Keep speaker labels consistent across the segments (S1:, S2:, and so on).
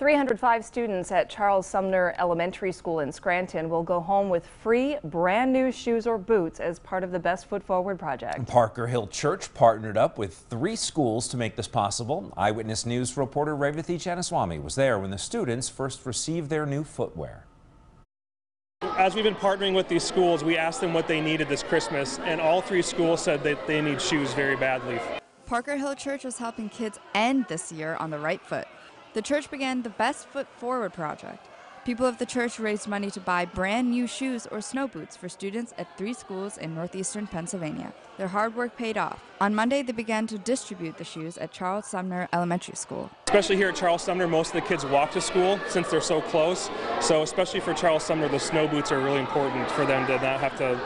S1: 305 students at Charles Sumner Elementary School in Scranton will go home with free brand new shoes or boots as part of the Best Foot Forward project.
S2: Parker Hill Church partnered up with three schools to make this possible. Eyewitness News reporter Revathi Chanaswamy was there when the students first received their new footwear.
S3: As we've been partnering with these schools, we asked them what they needed this Christmas, and all three schools said that they need shoes very badly.
S4: Parker Hill Church is helping kids end this year on the right foot. The church began the Best Foot Forward project. People of the church raised money to buy brand new shoes or snow boots for students at three schools in northeastern Pennsylvania. Their hard work paid off. On Monday, they began to distribute the shoes at Charles Sumner Elementary School.
S3: Especially here at Charles Sumner, most of the kids walk to school since they're so close. So, especially for Charles Sumner, the snow boots are really important for them to not have to,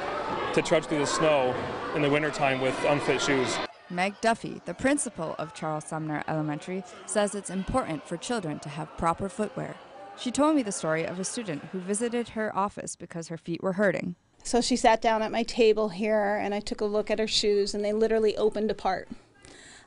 S3: to trudge through the snow in the wintertime with unfit shoes.
S4: Meg Duffy, the principal of Charles Sumner Elementary, says it's important for children to have proper footwear. She told me the story of a student who visited her office because her feet were hurting.
S5: So she sat down at my table here and I took a look at her shoes and they literally opened apart.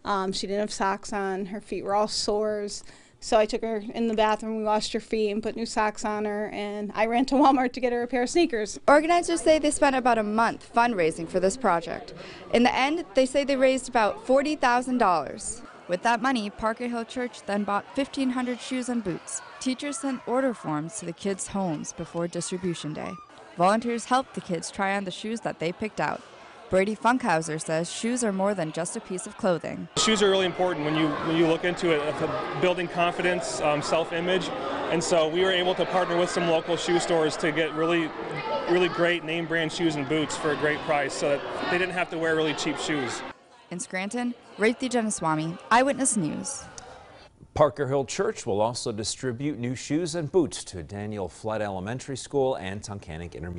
S5: Um, she didn't have socks on, her feet were all sores. So I took her in the bathroom, we washed her feet and put new socks on her, and I ran to Walmart to get her a pair of sneakers.
S4: Organizers say they spent about a month fundraising for this project. In the end, they say they raised about $40,000. With that money, Parker Hill Church then bought 1,500 shoes and boots. Teachers sent order forms to the kids' homes before distribution day. Volunteers helped the kids try on the shoes that they picked out. Brady Funkhauser says shoes are more than just a piece of clothing.
S3: Shoes are really important when you when you look into it, building confidence, um, self-image, and so we were able to partner with some local shoe stores to get really, really great name brand shoes and boots for a great price, so that they didn't have to wear really cheap shoes.
S4: In Scranton, Revathi Chanaswamy, Eyewitness News.
S2: Parker Hill Church will also distribute new shoes and boots to Daniel Flood Elementary School and Tunkhannock Intermediate.